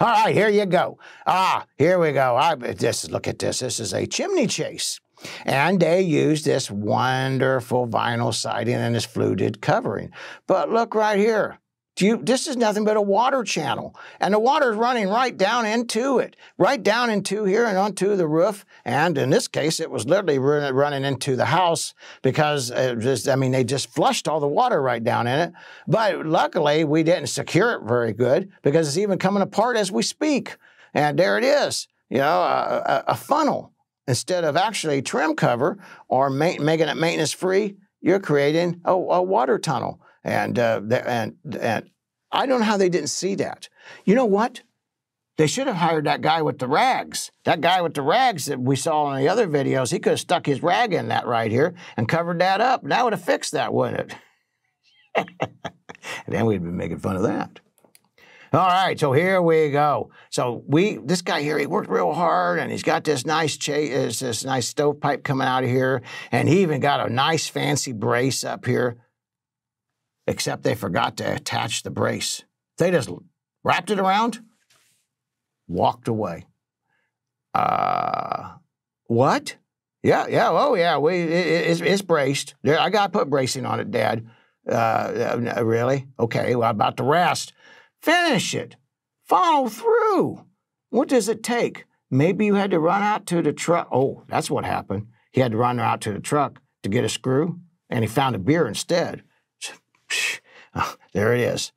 All right, here you go. Ah, here we go. I, this, look at this. This is a chimney chase. And they used this wonderful vinyl siding and this fluted covering. But look right here. You, this is nothing but a water channel. And the water is running right down into it, right down into here and onto the roof. And in this case, it was literally running into the house because just, I mean, they just flushed all the water right down in it. But luckily, we didn't secure it very good because it's even coming apart as we speak. And there it is, you know, a, a funnel. Instead of actually trim cover or ma making it maintenance free, you're creating a, a water tunnel. And, uh, and, and I don't know how they didn't see that. You know what? They should have hired that guy with the rags. That guy with the rags that we saw in the other videos, he could have stuck his rag in that right here and covered that up. That would have fixed that, wouldn't it? and then we'd be making fun of that. All right, so here we go. So we, this guy here, he worked real hard, and he's got this nice this nice stovepipe coming out of here, and he even got a nice fancy brace up here except they forgot to attach the brace. They just wrapped it around, walked away. Uh, what? Yeah, yeah, oh yeah, we it, it's, it's braced. I got to put bracing on it, Dad. Uh, uh, really? Okay, well, about the rest. Finish it. Follow through. What does it take? Maybe you had to run out to the truck. Oh, that's what happened. He had to run out to the truck to get a screw, and he found a beer instead. Oh, there it is.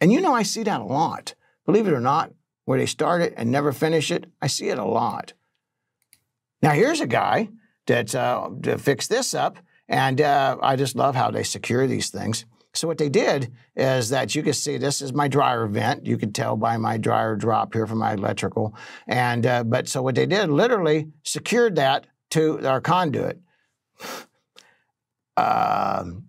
And you know, I see that a lot. Believe it or not, where they start it and never finish it, I see it a lot. Now, here's a guy that uh, to fix this up, and uh, I just love how they secure these things. So what they did is that you can see this is my dryer vent. You can tell by my dryer drop here from my electrical. And uh, but so what they did literally secured that to our conduit. Um,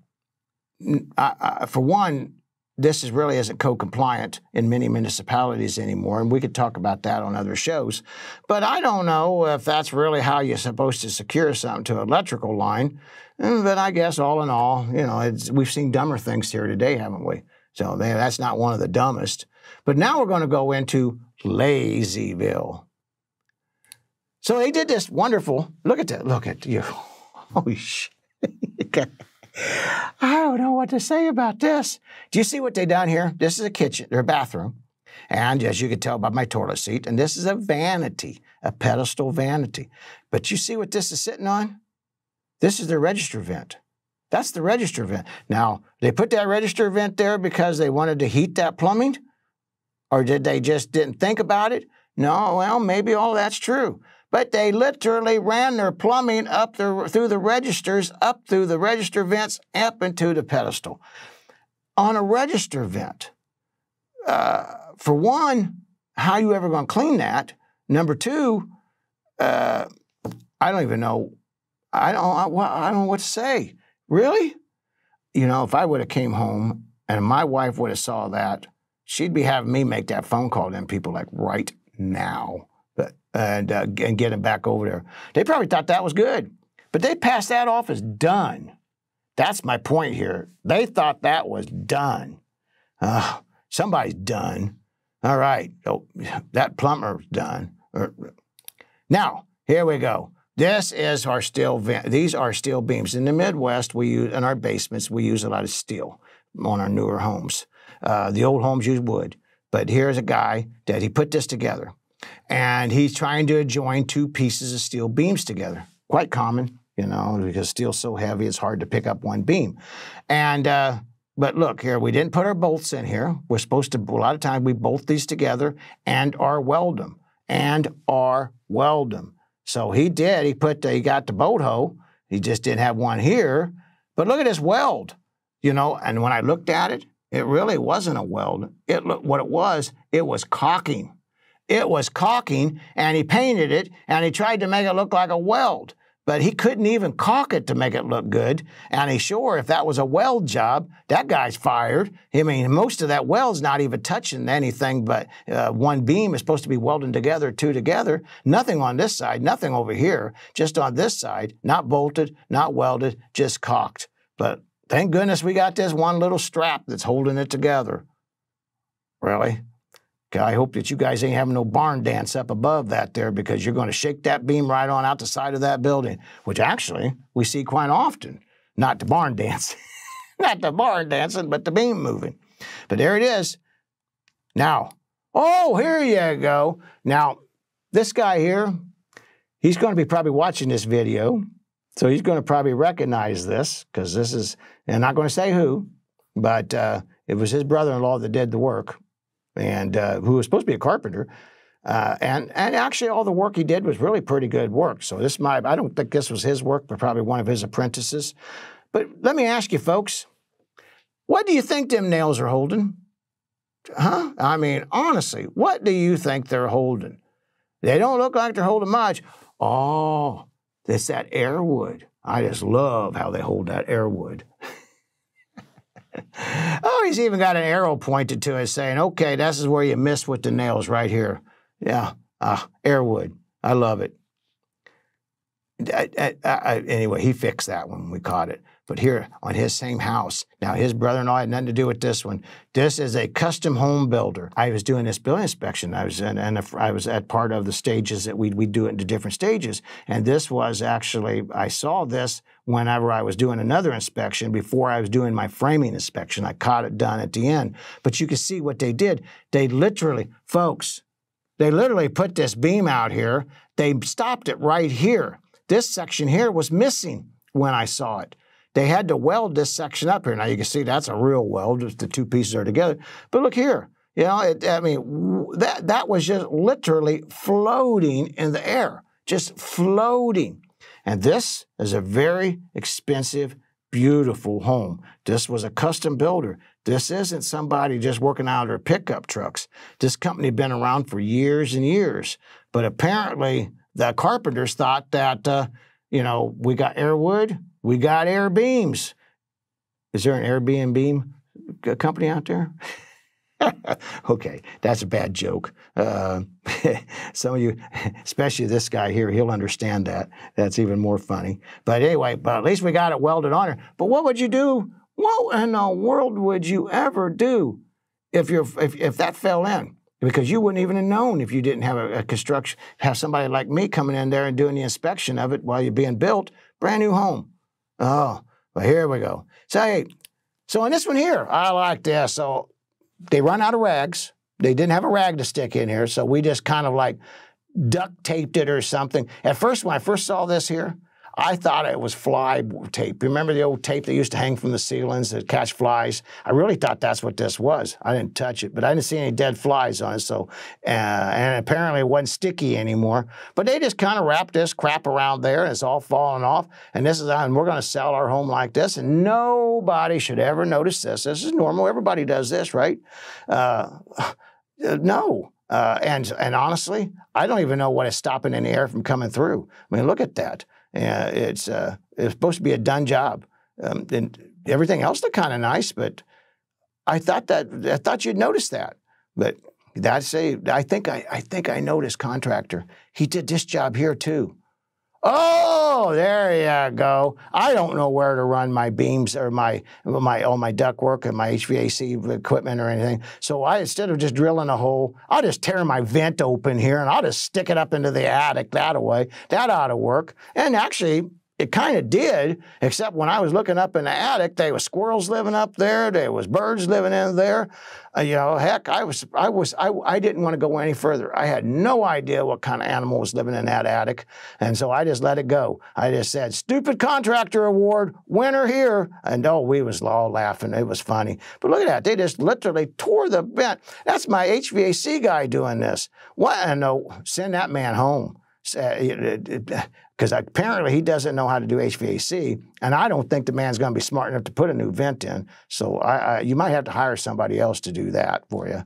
I, I, for one, this is really isn't co-compliant in many municipalities anymore, and we could talk about that on other shows. But I don't know if that's really how you're supposed to secure something to an electrical line. Mm, but I guess all in all, you know, we've seen dumber things here today, haven't we? So that's not one of the dumbest. But now we're going to go into Lazyville. So they did this wonderful. Look at that. Look at you. Holy shit. I don't know what to say about this. Do you see what they done here? This is a kitchen or a bathroom. And as you can tell by my toilet seat, and this is a vanity, a pedestal vanity. But you see what this is sitting on? This is the register vent. That's the register vent. Now, they put that register vent there because they wanted to heat that plumbing? Or did they just didn't think about it? No, well, maybe all that's true but they literally ran their plumbing up the, through the registers, up through the register vents, up into the pedestal. On a register vent, uh, for one, how you ever going to clean that? Number two, uh, I don't even know. I don't. I, I don't know what to say. Really? You know, if I would have came home and my wife would have saw that, she'd be having me make that phone call to them people like right now and, uh, and get him back over there. They probably thought that was good, but they passed that off as done. That's my point here. They thought that was done. Uh, somebody's done. All right. Oh, that plumber's done. Er, now, here we go. This is our steel. These are steel beams. In the Midwest, we use in our basements we use a lot of steel on our newer homes. Uh, the old homes use wood, but here's a guy that he put this together and he's trying to join two pieces of steel beams together. Quite common, you know, because steel's so heavy it's hard to pick up one beam. And uh, but look here, we didn't put our bolts in here. We're supposed to. A lot of times we bolt these together and or weld them and or weld them. So he did. He put. The, he got the bolt hole. He just didn't have one here. But look at this weld, you know. And when I looked at it, it really wasn't a weld. It looked what it was. It was caulking. It was caulking, and he painted it, and he tried to make it look like a weld. But he couldn't even caulk it to make it look good. And he's sure if that was a weld job, that guy's fired. I mean, most of that weld's not even touching anything but uh, one beam is supposed to be welding together, two together. Nothing on this side, nothing over here, just on this side, not bolted, not welded, just caulked. But thank goodness we got this one little strap that's holding it together. Really? I hope that you guys ain't having no barn dance up above that there because you're going to shake that beam right on out the side of that building, which actually we see quite often. Not the barn dance, not the barn dancing, but the beam moving. But there it is. Now, oh, here you go. Now, this guy here, he's going to be probably watching this video. So he's going to probably recognize this because this is, and I'm not going to say who, but uh, it was his brother in law that did the work and uh, who was supposed to be a carpenter. Uh, and and actually, all the work he did was really pretty good work. So this might I don't think this was his work, but probably one of his apprentices. But let me ask you, folks, what do you think them nails are holding? Huh? I mean, honestly, what do you think they're holding? They don't look like they're holding much. Oh, it's that air wood. I just love how they hold that air wood. oh, he's even got an arrow pointed to it saying, okay, this is where you miss with the nails right here. Yeah, uh, airwood. I love it. I, I, I, anyway, he fixed that when we caught it. But here on his same house, now his brother-in-law had nothing to do with this one. This is a custom home builder. I was doing this building inspection. I was in, and I was at part of the stages that we we do it into different stages. And this was actually I saw this whenever I was doing another inspection before I was doing my framing inspection. I caught it done at the end. But you can see what they did. They literally, folks, they literally put this beam out here. They stopped it right here. This section here was missing when I saw it. They had to weld this section up here. Now you can see that's a real weld, the two pieces are together. But look here, you know, it, I mean, that, that was just literally floating in the air, just floating. And this is a very expensive, beautiful home. This was a custom builder. This isn't somebody just working out of their pickup trucks. This company had been around for years and years. But apparently, the carpenters thought that, uh, you know, we got Airwood, we got air beams. Is there an Airbnb company out there? okay, that's a bad joke. Uh, some of you, especially this guy here, he'll understand that. That's even more funny. But anyway, but at least we got it welded on here. But what would you do what in the world would you ever do if you're if, if that fell in? Because you wouldn't even have known if you didn't have a, a construction, have somebody like me coming in there and doing the inspection of it while you're being built, brand new home. Oh, well, here we go. So, hey, so on this one here, I like this. So they run out of rags. They didn't have a rag to stick in here, so we just kind of like duct taped it or something. At first, when I first saw this here, I thought it was fly tape. Remember the old tape that used to hang from the ceilings that catch flies? I really thought that's what this was. I didn't touch it, but I didn't see any dead flies on it. So, uh, and apparently it wasn't sticky anymore. But they just kind of wrapped this crap around there, and it's all falling off. And this is, and we're going to sell our home like this, and nobody should ever notice this. This is normal. Everybody does this, right? Uh, no. Uh, and and honestly, I don't even know what is stopping any air from coming through. I mean, look at that. Uh, it's uh, it's supposed to be a done job, um, and everything else looked kind of nice. But I thought that I thought you'd notice that. But that's a I think I I think I noticed contractor. He did this job here too. Oh, there you go. I don't know where to run my beams or my my all my ductwork and my HVAC equipment or anything. So I instead of just drilling a hole, I'll just tear my vent open here and I'll just stick it up into the attic that way. That ought to work. And actually, it kind of did, except when I was looking up in the attic, there was squirrels living up there, there was birds living in there. Uh, you know, heck, I was, I was, I, I didn't want to go any further. I had no idea what kind of animal was living in that attic, and so I just let it go. I just said, "Stupid contractor award winner here," and oh, we was all laughing. It was funny. But look at that, they just literally tore the vent. That's my HVAC guy doing this. What? And no, send that man home because apparently he doesn't know how to do HVAC, and I don't think the man's going to be smart enough to put a new vent in. So I, I, you might have to hire somebody else to do that for you.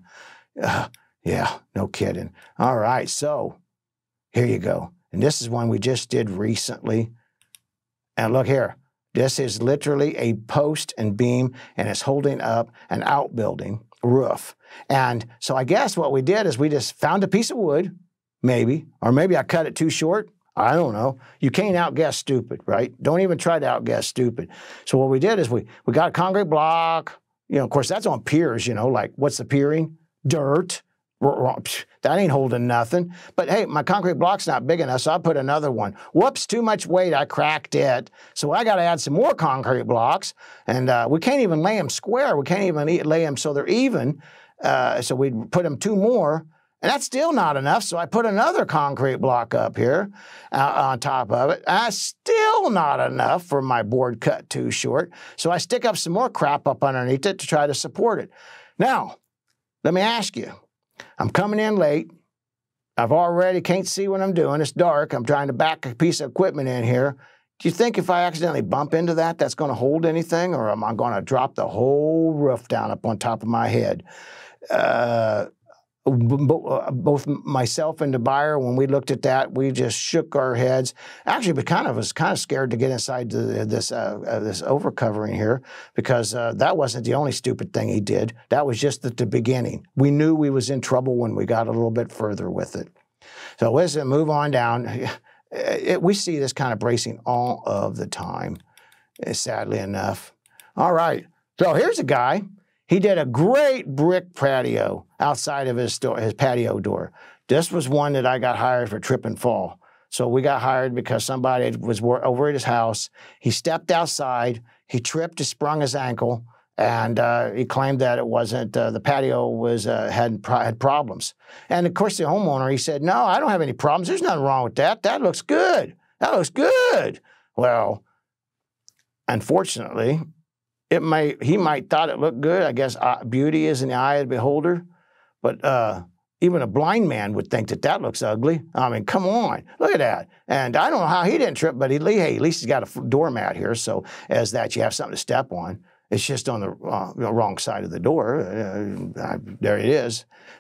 Uh, yeah, no kidding. All right, so here you go. And this is one we just did recently. And look here, this is literally a post and beam, and it's holding up an outbuilding roof. And so I guess what we did is we just found a piece of wood, maybe, or maybe I cut it too short I don't know. You can't outguess stupid, right? Don't even try to outguess stupid. So what we did is we we got a concrete block. You know, of course, that's on piers. You know, like what's the piering? Dirt. That ain't holding nothing. But hey, my concrete block's not big enough, so I put another one. Whoops, too much weight. I cracked it. So I got to add some more concrete blocks. And uh, we can't even lay them square. We can't even lay them so they're even. Uh, so we put them two more. And that's still not enough. So I put another concrete block up here uh, on top of it. That's still not enough for my board cut too short. So I stick up some more crap up underneath it to try to support it. Now, let me ask you I'm coming in late. I've already can't see what I'm doing. It's dark. I'm trying to back a piece of equipment in here. Do you think if I accidentally bump into that, that's going to hold anything, or am I going to drop the whole roof down up on top of my head? Uh, both myself and the buyer, when we looked at that, we just shook our heads. Actually, we kind of was kind of scared to get inside the, this uh, uh, this overcovering here because uh, that wasn't the only stupid thing he did. That was just at the beginning. We knew we was in trouble when we got a little bit further with it. So let's move on down. It, we see this kind of bracing all of the time, sadly enough. All right. So here's a guy he did a great brick patio outside of his door, his patio door. This was one that I got hired for trip and fall. So we got hired because somebody was over at his house. He stepped outside, he tripped, he sprung his ankle, and uh, he claimed that it wasn't uh, the patio was uh, had had problems. And of course, the homeowner he said, "No, I don't have any problems. There's nothing wrong with that. That looks good. That looks good." Well, unfortunately, it may he might thought it looked good. I guess uh, beauty is in the eye of the beholder, but uh, even a blind man would think that that looks ugly. I mean, come on, look at that. And I don't know how he didn't trip, but he, hey, at least he's got a doormat here, so as that you have something to step on. It's just on the uh, wrong side of the door. Uh, there it is.